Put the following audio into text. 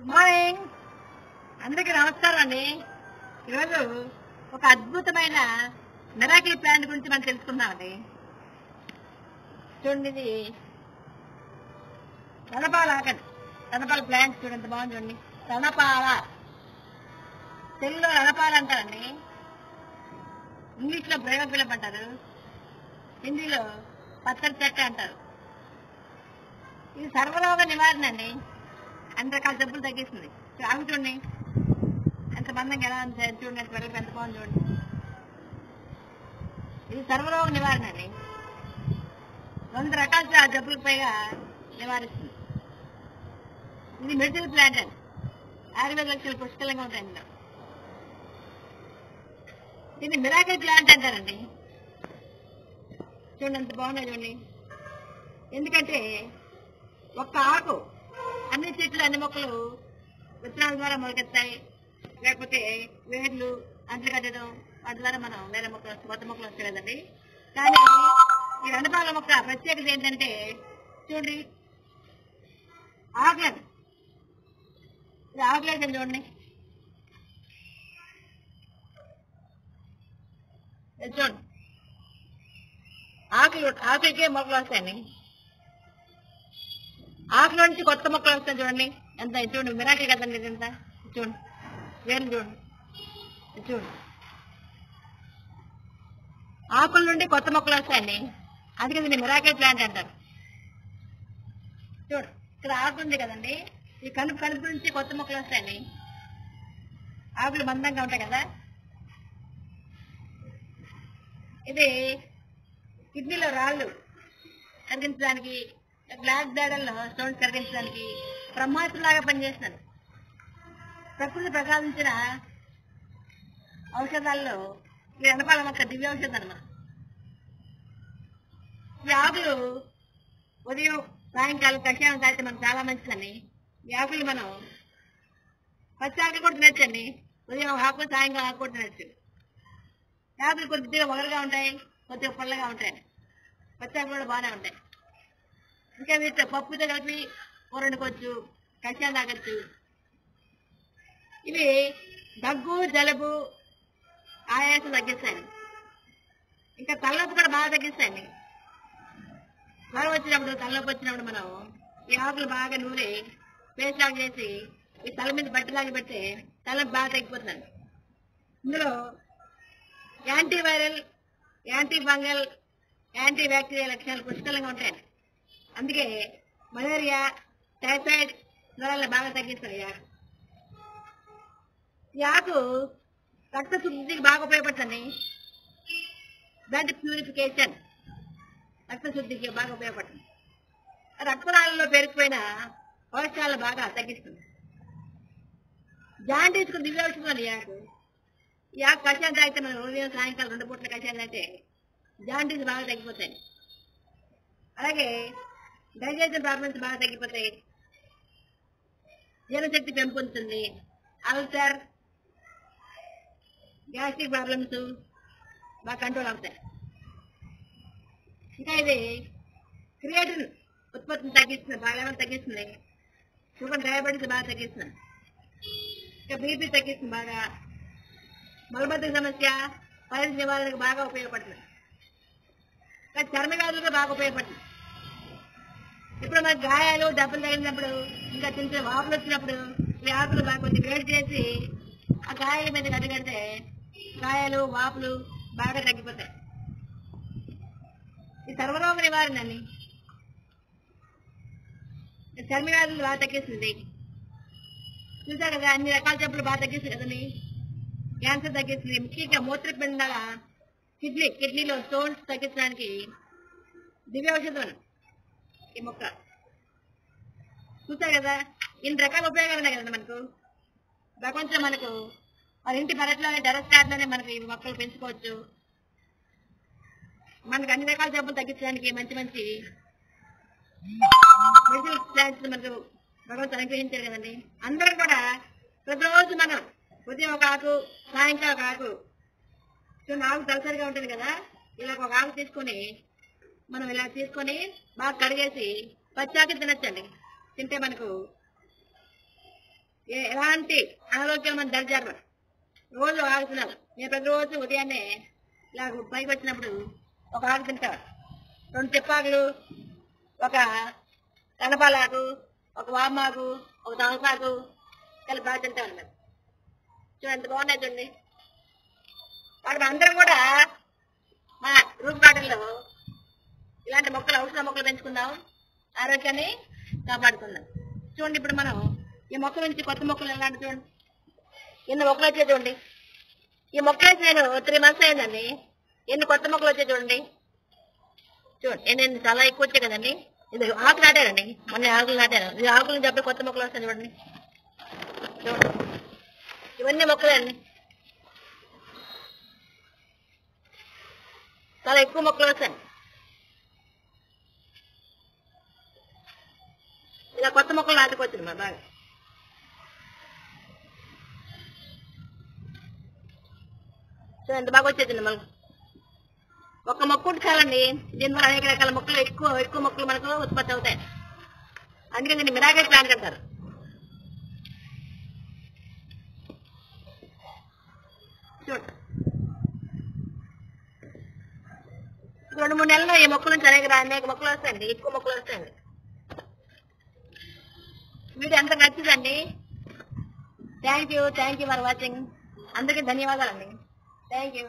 Good morning అందరికీ నమస్కారం అండి ఈరోజు ఒక అద్భుతమైన మెరాకిల్ ప్లాంట్ గురించి మనం తెలుసుకుందామండి. చూడండి ఇది తనపాల ఆకండి ప్లాంట్ చూడండి బాగుంది చూడండి. తనపాల తెలుగులో రణపాల అంటారండి. ఇంగ్లీష్లో ప్రేమ బ్రేవపిలం అంటారు హిందీలో పచ్చడి చెట్టు అంటారు. ఇది సర్వరోగ నివారణ అండి. అన్ని రకాల జబ్బులు తగ్గిస్తుంది. అవి చూడండి. ఎంత మందంగా ఎలా చూడండి ఎంత ఎంత బాగుంది చూడండి. ఇది సర్వరోగ నివారణ అండి. వంద రకాల జబ్బులకు పైగా నివారిస్తుంది. ఇది మెడిసిన్ ప్లాంట్ అండి. ఆయుర్వేద లక్షలు పుష్కలంగా ఉంటాయి ఇందులో. ఇది మిరాకిల్ ప్లాంట్ అంటారండి. చూడండి ఎంత బాగున్నాయి చూడండి. ఎందుకంటే ఒక్క ఆకు అన్ని చెట్లు అన్ని మొక్కలు విత్తనాల ద్వారా మొలకెత్తాయి. లేకపోతే వేర్లు అంట్లు కట్టడం వాటి ద్వారా మనం వేరే మొక్కలు కొత్త మొక్కలు వస్తాయి కదండి కానీ ఈ రణపాల మొక్క ప్రత్యేకత ఏంటంటే చూడండి ఆకులను ఇది ఆకులేదని చూడండి. చూడండి. ఆకులు ఆకులకే మొక్కలు వస్తాయండి. ఆకుల నుంచి కొత్త మొక్కలు వస్తాయి చూడండి. ఎంత చూడు చూడండి మిరాకి కదండి ఇది ఎంత చూడు. చూడండి చూడు. చూడండి చూడండి ఆకుల నుండి కొత్త మొక్కలు వస్తాయండి. అందుకే దీన్ని మిరాకే ప్లాంట్ అంటారు. చూడు ఇక్కడ ఆకు ఉంది కదండి. ఈ కలుపు కనుపు నుంచి కొత్త మొక్కలు వస్తాయండి. ఆకులు మందంగా ఉంటాయి కదా. ఇది కిడ్నీలో రాళ్ళు కరిగించడానికి బ్లాక్ బ్లాడర్లో స్టోన్స్ కరిగించడానికి బ్రహ్మాస్త్రలాగా పనిచేస్తున్నాను ప్రకృతి ప్రసాదించిన ఔషధాల్లో ఈ అనపాల మొక్క దివ్య ఔషధం అన్నమాట. ఈ ఆకులు ఉదయం సాయంకాలం కషాయం తాగితే మనకు చాలా మంచిదని ఈ ఆకులు మనం పచ్చి ఆకులు కూడా తినచ్చండి. ఉదయం ఆకు సాయంకాలం ఆకు కూడా తినచ్చు. ఆకులు కొద్దిగా వగరుగా ఉంటాయి కొద్దిగా పొల్లగా ఉంటాయి. పచ్చి ఆకులు కూడా బాగానే ఉంటాయి. ఇంకా వీటితో పప్పుతో కలిపి కూర వండుకోవచ్చు కషాయం తాగొచ్చు. ఇవి దగ్గు జలుబు ఆయాసం తగ్గిస్తాయి. ఇంకా తలనొప్పి కూడా బాగా తగ్గిస్తాయండి జ్వరం వచ్చినప్పుడు తలనొప్పి వచ్చినప్పుడు మనం ఈ ఆకులు బాగా నూరి పేస్ట్ లాగా చేసి ఈ తల మీద బట్టలాగా పెడితే తలనొప్పి బాగా తగ్గిపోతుంది. ఇందులో antiviral anti fungal anti bacteria లక్షణాలు పుష్కలంగా ఉంటాయి. అందుకే మలేరియా టైఫాయిడ్ జ్వరాలను బాగా తగ్గిస్తాయి ఈ ఆకు రక్త శుద్ధికి బాగా ఉపయోగపడుతుంది. బ్లడ్ ప్యూరిఫికేషన్ రక్త శుద్ధికి బాగా ఉపయోగపడుతుంది. రక్తనాళంలో పేరుకుపోయిన కొలెస్ట్రాల్ బాగా తగ్గిస్తుంది. జాండీస్కు దివ్య ఔషధం ఈ ఆకు. ఈ ఆకు కషాయం తాగితే మనం ఉదయం సాయంకాలం రెండు పూట్ల కషాయం తాగితే జాండీస్ బాగా తగ్గిపోతాయి. అలాగే డైజెషన్ ప్రాబ్లమ్స్ బాగా తగ్గిపోతాయి. జీర్ణశక్తి పెంపొందుతుంది. అల్సర్ గ్యాస్ట్రిక్ ప్రాబ్లమ్స్ బాగా కంట్రోల్ అవుతాయి. ఇంకా ఇది క్రియేటిన్ ఉత్పత్తిని తగ్గిస్తుంది బాగా తగ్గిస్తుంది. షుగర్ డయాబెటీస్ బాగా తగ్గిస్తుంది. ఇంకా బీపీ తగ్గిస్తుంది బాగా. మలబద్ధక సమస్య వైరస్ నివారణకు బాగా ఉపయోగపడుతుంది. ఇంకా చర్మ వ్యాధులకు బాగా ఉపయోగపడుతుంది. ఇప్పుడు మనకి గాయాలు దెబ్బలు తగిలినప్పుడు ఇంకా చిన్న చిన్న వాపులు వచ్చినప్పుడు ఈ ఆకులు బాగా కొంచెం వేడి చేసి ఆ గాయాల మీద కట్టగడితే గాయాలు వాపులు బాగా తగ్గిపోతాయి. ఈ సర్వరోగ నివారణ అండి. చర్మవ్యాధులు బాగా తగ్గిస్తుంది. చూసారు కదా అన్ని రకాల జబ్బులు బాగా తగ్గిస్తుంది కదండి. క్యాన్సర్ తగ్గిస్తుంది. ముఖ్యంగా మూత్రపిండాల కిడ్నీ కిడ్నీలో స్టోన్స్ తగ్గించడానికి దివ్య ఔషధం. ఈ మొక్క చూసా కదా? ఇన్ని రకాల ఉపయోగాలు ఉన్నాయి కదండి మనకు. ప్రపంచం మనకు మన ఇంటి పెరట్లోనే టెరస్ గార్డెన్లోనే మనకు ఈ మొక్కలు పెంచుకోవచ్చు. మనకు అన్ని రకాల జబ్బులు తగ్గించడానికి మంచి మంచి మెడిసిన్ ప్లాంట్స్ మనకు భగవంతుడు అనుగ్రహించారు కదండి. అందరం కూడా ప్రతిరోజు మనం ఉదయం ఒక ఆకు సాయంకాలం ఒక ఆకు. సో నాకు తలసరిగా ఉంటుంది కదా? ఇలా ఒక ఆకు తీసుకొని మనం ఇలా తీసుకొని బాగా కడిగేసి పచ్చాకి తినచ్చండి. తింటే మనకు ఎలాంటి ఆరోగ్యం మన దరిజారు రోజు ఆగుతున్నారు నేను ప్రతిరోజు ఉదయాన్నే ఇలా పైకి వచ్చినప్పుడు ఒక ఆకు తింటారు రెండు తిప్పాకులు ఒక కనపాలాకు ఒక వామాకు ఒక తమసాకు కలిపి బాగా తింటాం అన్నమాట. చూడండి ఎంత బాగున్నాయి చూడండి. వాడు అందరం కూడా మా రూప్ గార్డెన్లో ఇలాంటి మొక్కలు ఔషధ మొక్కలు పెంచుకుందాం. ఆరోగ్యాన్ని కాపాడుకుందాం. చూడండి ఇప్పుడు మనం ఈ మొక్క నుంచి కొత్త మొక్కలు ఎలాంటి చూడండి. ఎన్ని మొక్కలు వచ్చాయి చూడండి. ఈ మొక్కలు వేసి నేను త్రీ మంత్స్ అయిందండి. ఎన్ని కొత్త మొక్కలు వచ్చాయి చూడండి. చూడండి ఎన్ని చాలా ఎక్కువ వచ్చాయి కదండి. ఇది ఆకులు నాటారండి. మొన్న ఆకులు నాటారు. ఇది ఆకులు నుంచి కొత్త మొక్కలు వస్తాయి చూడండి. చూడండి. ఇవన్నీ మొక్కలే అండి. చాలా ఎక్కువ మొక్కలు వస్తాయి. ఇలా కొత్త మొక్కలు నాటుకొచ్చింది మా బాగా సో ఎంత బాగా వచ్చేదండి మనకు. ఒక మొక్క ఉంటే చాలండి. దీనివల్ల అనేక రకాల మొక్కలు ఎక్కువ ఎక్కువ మొక్కలు మనకు ఉత్పత్తి అవుతాయి. అందుకే దీన్ని మిరాకే ప్లాంట్ అంటారు. చూడండి రెండు మూడు నెలల్లో ఈ మొక్కల నుంచి అనేక అనేక మొక్కలు వస్తాయండి. ఎక్కువ మొక్కలు వస్తాయండి. వీడియో ఎంత నచ్చిందండి. Thank you thank you for watching అందరికీ ధన్యవాదాలండి. Thank you